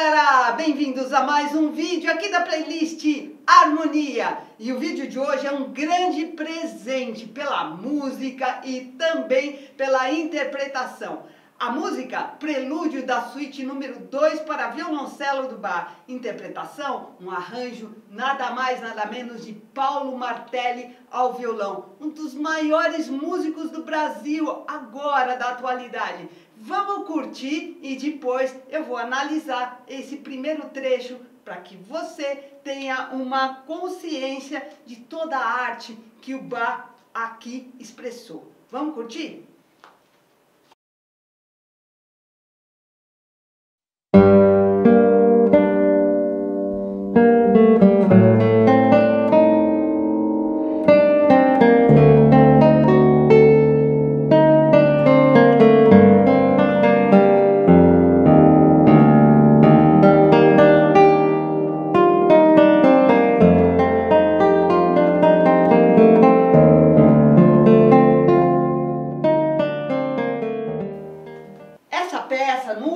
galera! Bem-vindos a mais um vídeo aqui da playlist Harmonia. E o vídeo de hoje é um grande presente pela música e também pela interpretação. A música Prelúdio da Suíte número 2 para violoncelo do bar. Interpretação, um arranjo nada mais nada menos de Paulo Martelli ao violão. Um dos maiores músicos do Brasil agora da atualidade. Vamos curtir e depois eu vou analisar esse primeiro trecho para que você tenha uma consciência de toda a arte que o Bach aqui expressou. Vamos curtir?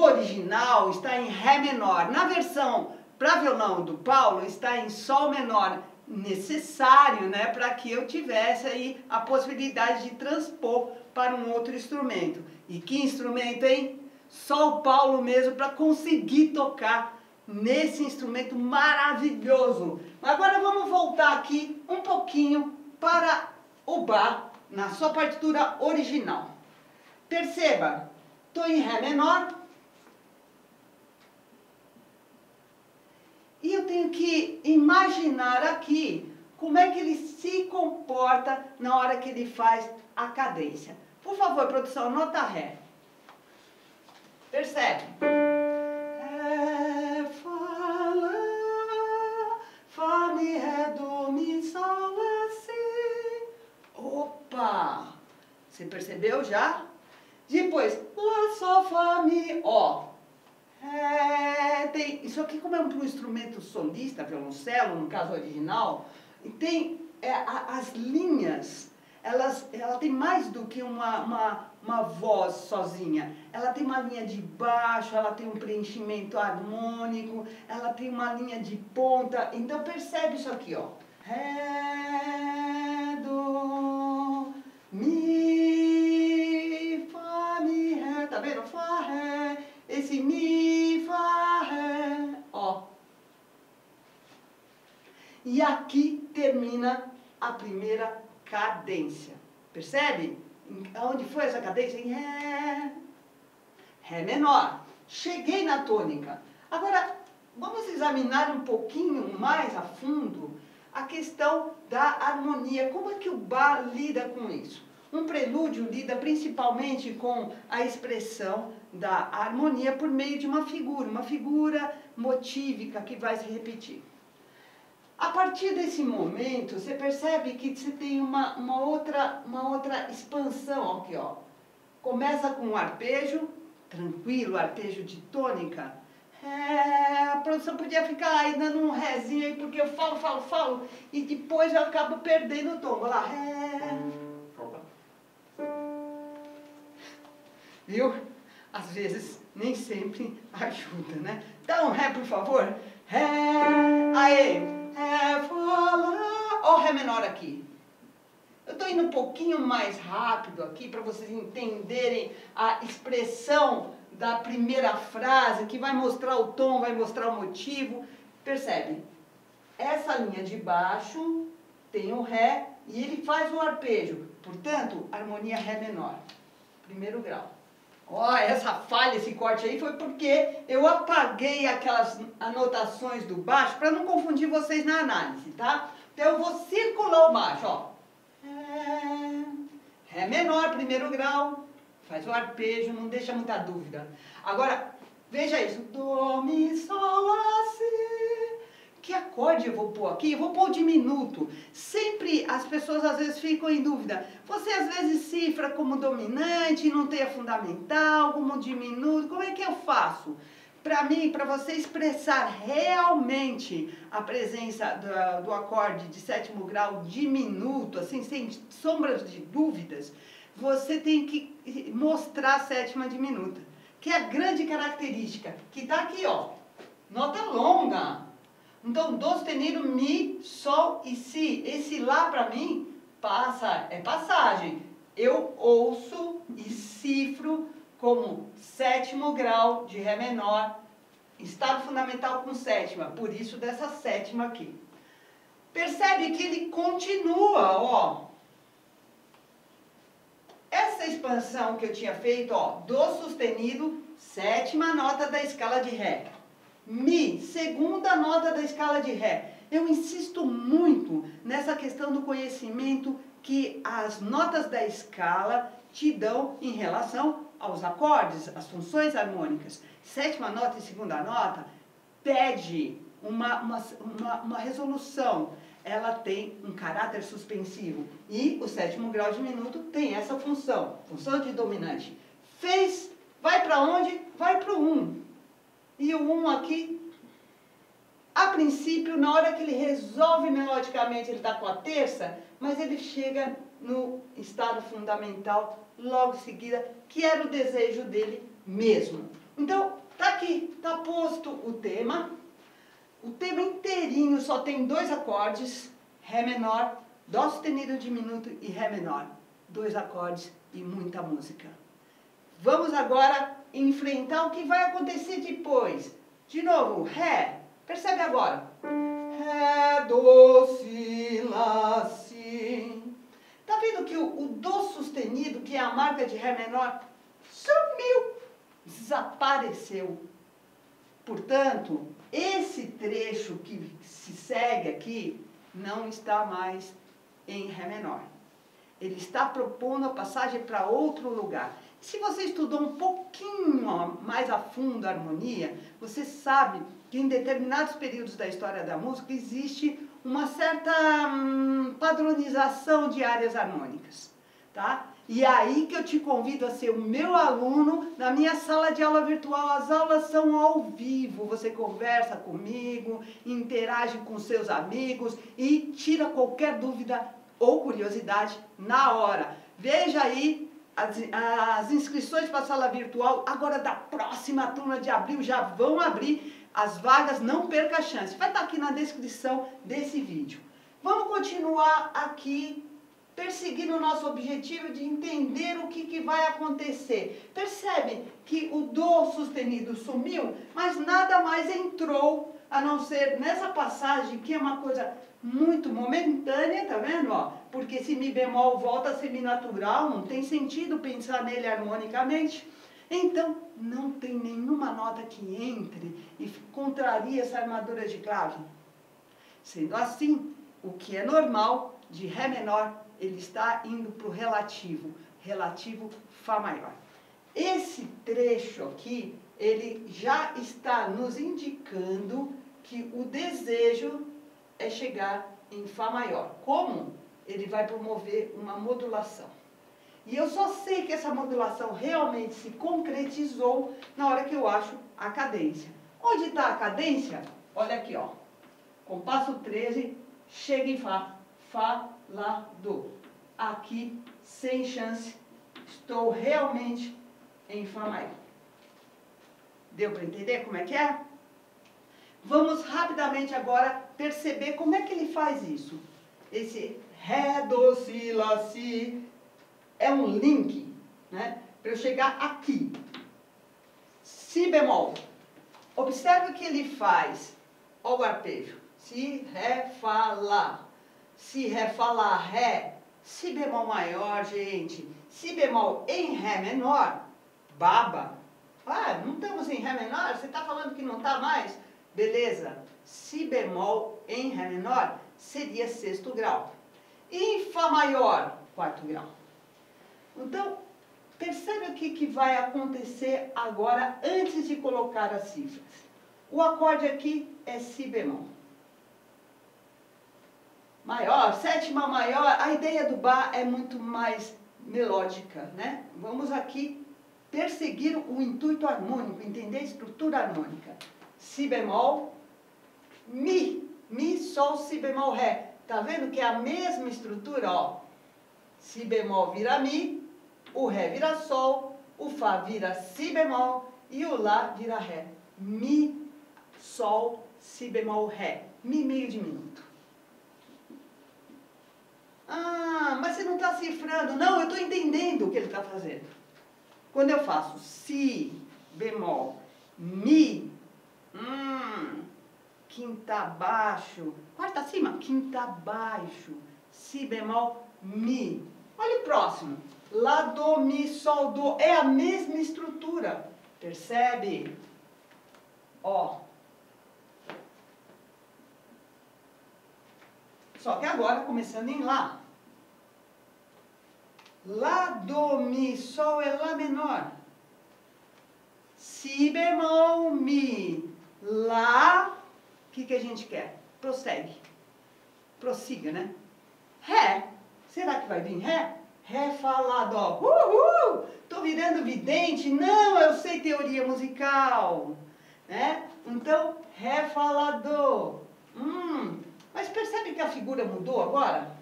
Original está em Ré menor. Na versão para violão do Paulo está em Sol menor. Necessário, né, para que eu tivesse aí a possibilidade de transpor para um outro instrumento. E que instrumento, hein? Só o Paulo mesmo para conseguir tocar nesse instrumento maravilhoso. Agora vamos voltar aqui um pouquinho para o Bar na sua partitura original. Perceba, estou em Ré menor, E eu tenho que imaginar aqui como é que ele se comporta na hora que ele faz a cadência. Por favor, produção, nota Ré. Percebe? Ré, Fá, Lá, Fá, Mi, Ré, Do, Mi, Sol, Si. Opa! Você percebeu já? Depois, Lá, Sol, Fá, Mi, Ó. É, tem, isso aqui, como é um instrumento solista, violoncelo, no caso original, tem é, a, as linhas, elas, ela tem mais do que uma, uma, uma voz sozinha. Ela tem uma linha de baixo, ela tem um preenchimento harmônico, ela tem uma linha de ponta. Então percebe isso aqui, ó. Ré, do, mi, Mi, E aqui termina a primeira cadência. Percebe? Onde foi essa cadência? Em Ré. Ré menor. Cheguei na tônica. Agora, vamos examinar um pouquinho mais a fundo a questão da harmonia. Como é que o Bach lida com isso? Um prelúdio lida principalmente com a expressão da harmonia por meio de uma figura, uma figura motívica que vai se repetir. A partir desse momento, você percebe que você tem uma, uma, outra, uma outra expansão aqui, ó. Começa com um arpejo, tranquilo, arpejo de tônica. É, a produção podia ficar aí dando um rézinho aí, porque eu falo, falo, falo, e depois eu acabo perdendo o tom. Vou lá, ré. Viu? Às vezes, nem sempre ajuda, né? Dá um ré, por favor. Ré. Aí. Ré, Fá, Lá. Ó o Ré menor aqui. Eu estou indo um pouquinho mais rápido aqui para vocês entenderem a expressão da primeira frase, que vai mostrar o tom, vai mostrar o motivo. Percebe? Essa linha de baixo tem o Ré e ele faz o arpejo. Portanto, harmonia Ré menor. Primeiro grau. Ó, oh, essa falha, esse corte aí foi porque eu apaguei aquelas anotações do baixo para não confundir vocês na análise, tá? Então eu vou circular o baixo, ó. Ré, Ré menor, primeiro grau, faz o arpejo, não deixa muita dúvida. Agora, veja isso. Dó, Mi, Sol, Lá, Si que acorde eu vou pôr aqui? Eu vou pôr diminuto. Sempre as pessoas às vezes ficam em dúvida. Você às vezes cifra como dominante, não tem a fundamental, como diminuto. Como é que eu faço? Para mim, para você expressar realmente a presença do, do acorde de sétimo grau diminuto, assim, sem sombras de dúvidas, você tem que mostrar a sétima diminuta, que é a grande característica, que está aqui, ó nota longa. Então, Dó sustenido, Mi, Sol e Si. Esse Lá, para mim, passa, é passagem. Eu ouço e cifro como sétimo grau de Ré menor, estado fundamental com sétima, por isso dessa sétima aqui. Percebe que ele continua, ó. Essa expansão que eu tinha feito, ó, do sustenido, sétima nota da escala de Ré. Mi, segunda nota da escala de Ré. Eu insisto muito nessa questão do conhecimento que as notas da escala te dão em relação aos acordes, às funções harmônicas. Sétima nota e segunda nota pede uma, uma, uma, uma resolução. Ela tem um caráter suspensivo. E o sétimo grau diminuto tem essa função, função de dominante. Fez, vai para onde? Vai para o 1. E o 1 aqui, a princípio, na hora que ele resolve melodicamente, ele está com a terça, mas ele chega no estado fundamental logo em seguida, que era o desejo dele mesmo. Então, tá aqui, tá posto o tema. O tema inteirinho só tem dois acordes, Ré menor, Dó sustenido diminuto e Ré menor. Dois acordes e muita música. Vamos agora enfrentar o que vai acontecer depois. De novo, Ré. Percebe agora. Ré, Dó, Si, Lá, Si. Tá vendo que o, o Dó sustenido, que é a marca de Ré menor, sumiu, desapareceu. Portanto, esse trecho que se segue aqui não está mais em Ré menor. Ele está propondo a passagem para outro lugar. Se você estudou um pouquinho mais a fundo a harmonia, você sabe que em determinados períodos da história da música existe uma certa hum, padronização de áreas harmônicas, tá? E é aí que eu te convido a ser o meu aluno na minha sala de aula virtual. As aulas são ao vivo, você conversa comigo, interage com seus amigos e tira qualquer dúvida ou curiosidade na hora. Veja aí as, as inscrições para a sala virtual, agora da próxima turma de abril, já vão abrir as vagas, não perca a chance. Vai estar aqui na descrição desse vídeo. Vamos continuar aqui perseguindo o nosso objetivo de entender o que, que vai acontecer. Percebe que o Dó sustenido sumiu, mas nada mais entrou a não ser nessa passagem, que é uma coisa muito momentânea, tá vendo? Ó? Porque se Mi bemol volta a Mi natural, não tem sentido pensar nele harmonicamente. Então, não tem nenhuma nota que entre e contraria essa armadura de clave. Sendo assim, o que é normal, de Ré menor, ele está indo para o relativo, relativo Fá maior. Esse trecho aqui, ele já está nos indicando que o desejo é chegar em Fá maior. Como? Ele vai promover uma modulação. E eu só sei que essa modulação realmente se concretizou na hora que eu acho a cadência. Onde está a cadência? Olha aqui, ó. Compasso 13, chega em Fá. Fá, Lá, Do. Aqui, sem chance, estou realmente em Fá maior. Deu para entender como é que é? Vamos rapidamente agora perceber como é que ele faz isso. Esse Ré, Do, Si, Lá, Si é um link né, para eu chegar aqui. Si bemol. Observe o que ele faz. Olha o arpejo. Si, Ré, Fá, Lá. Si, Ré, Fá, Lá, Ré. Si bemol maior, gente. Si bemol em Ré menor, baba. Ah, não estamos em Ré menor? Você está falando que não está mais? Beleza. Si bemol em Ré menor seria sexto grau. E em Fá maior, quarto grau. Então, percebe o que, que vai acontecer agora antes de colocar as cifras. O acorde aqui é Si bemol. Maior, sétima maior, a ideia do Bá é muito mais melódica, né? Vamos aqui perseguir o intuito harmônico, entender a estrutura harmônica. Si bemol, Mi, Mi, Sol, Si bemol, Ré. Tá vendo que é a mesma estrutura, ó. Si bemol vira Mi, o Ré vira Sol, o Fá vira Si bemol e o Lá vira Ré. Mi, Sol, Si bemol, Ré. Mi meio diminuto. Ah, mas você não está cifrando. Não, eu estou entendendo o que ele está fazendo. Quando eu faço Si bemol, Mi, hum, quinta baixo, quarta acima, quinta baixo, Si bemol, Mi. Olha o próximo. Lá, Do, Mi, Sol, Do. É a mesma estrutura. Percebe? Ó. Só que agora começando em Lá. Lá, Do, Mi, Sol é Lá menor. Si bemol, Mi. Lá. Que, que a gente quer? Prossegue. Prossiga, né? Ré. Será que vai vir Ré? Ré, Fá, Dó. Uhul! Tô virando vidente? Não, eu sei teoria musical. Né? Então, Ré, Dó. Hum, mas percebe que a figura mudou agora?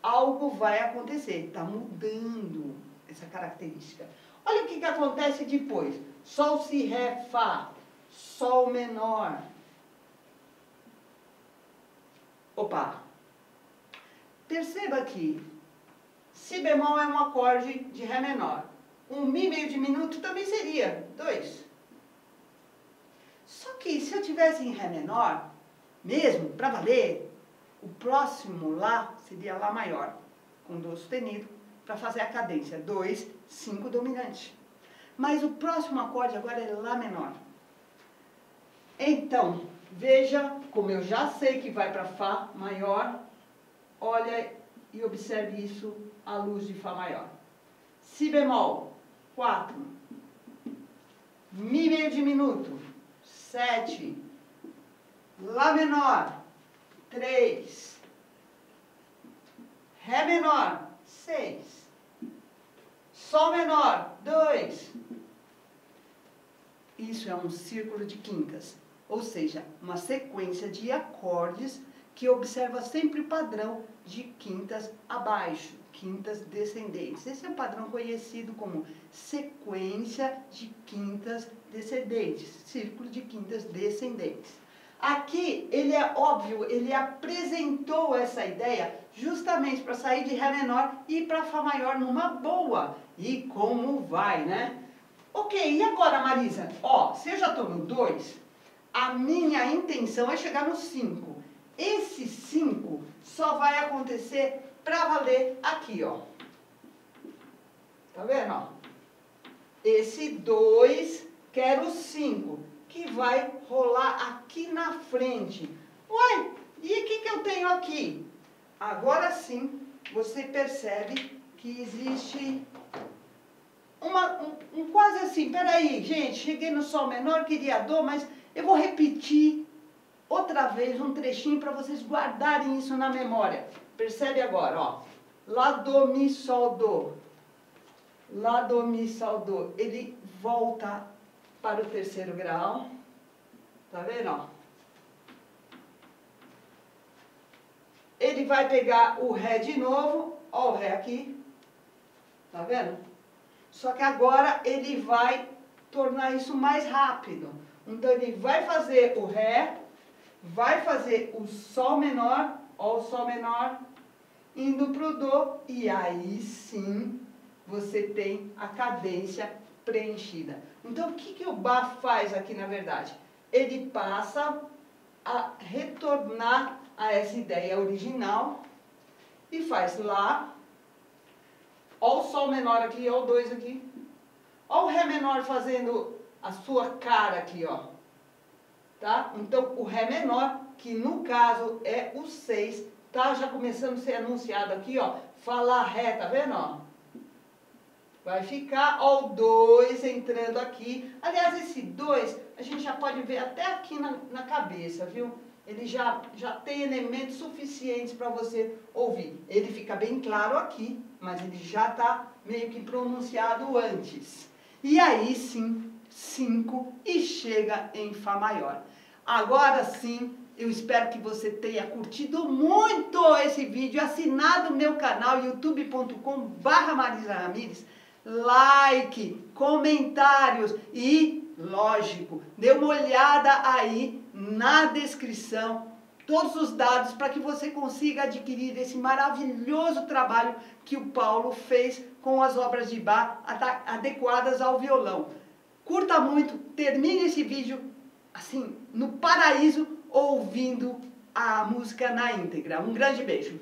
Algo vai acontecer, está mudando essa característica. Olha o que, que acontece depois. Sol, Si, Ré, Fá. Sol menor. Opa! Perceba que Si bemol é um acorde de Ré menor. Um Mi meio diminuto também seria dois. Só que se eu tivesse em Ré menor, mesmo, para valer, o próximo Lá seria Lá maior, com Dó sustenido, para fazer a cadência. 2, 5 dominante. Mas o próximo acorde agora é Lá menor. Então, veja como eu já sei que vai para Fá maior, olha e observe isso à luz de Fá maior. Si bemol, 4. Mi meio diminuto, 7. Lá menor, 3. Ré menor, 6. Sol menor, 2. Isso é um círculo de quintas, ou seja, uma sequência de acordes que observa sempre o padrão de quintas abaixo, quintas descendentes. Esse é um padrão conhecido como sequência de quintas descendentes, círculo de quintas descendentes. Aqui, ele é óbvio, ele apresentou essa ideia justamente para sair de Ré menor e ir para Fá maior numa boa. E como vai, né? Ok, e agora, Marisa? Ó, se eu já estou no 2, a minha intenção é chegar no 5. Esse 5 só vai acontecer para valer aqui, ó. Tá vendo, ó? Esse 2, quero 5, que vai rolar aqui na frente. Uai, e o que, que eu tenho aqui? Agora sim, você percebe que existe uma, um, um quase assim, peraí, gente, cheguei no Sol menor, queria Dó, mas eu vou repetir outra vez um trechinho para vocês guardarem isso na memória. Percebe agora, ó. Lá, do, mi, sol, do. Lá, do, mi, sol, do. Ele volta para o terceiro grau. Tá vendo, ó? Ele vai pegar o Ré de novo. Ó o Ré aqui. Tá vendo? Só que agora ele vai tornar isso mais rápido. Então, ele vai fazer o Ré, vai fazer o Sol menor, ó o Sol menor, indo para o Dó, e aí sim você tem a cadência preenchida. Então, o que, que o Bach faz aqui, na verdade? Ele passa a retornar a essa ideia original e faz Lá, ó o Sol menor aqui, ó o 2 aqui, ó o Ré menor fazendo a sua cara aqui, ó. Tá? Então, o Ré menor, que no caso é o 6, tá já começando a ser anunciado aqui, ó. Falar Ré, tá vendo, ó? Vai ficar, ó, o 2 entrando aqui. Aliás, esse 2, a gente já pode ver até aqui na, na cabeça, viu? Ele já, já tem elementos suficientes para você ouvir. Ele fica bem claro aqui, mas ele já está meio que pronunciado antes. E aí sim, 5 e chega em Fá maior. Agora sim, eu espero que você tenha curtido muito esse vídeo, assinado o meu canal youtube.com barra Marisa Ramires, like, comentários e, lógico, dê uma olhada aí na descrição todos os dados para que você consiga adquirir esse maravilhoso trabalho que o Paulo fez com as obras de Bach adequadas ao violão. Curta muito, termine esse vídeo assim, no paraíso, ouvindo a música na íntegra. Um grande beijo.